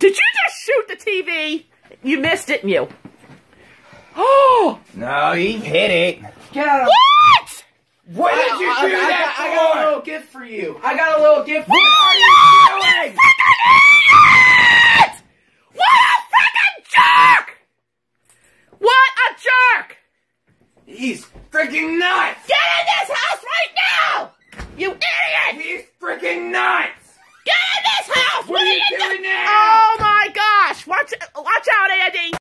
Did you just shoot the TV? You missed, didn't you? Oh! No, he hit it. Get out of What? What did you I, do I, that got, I got a little gift for you. I got a little gift for you. What are you doing? Idiot! What a freaking jerk! What a jerk! He's freaking nuts. Get in this house right now! You idiot! He's freaking nuts.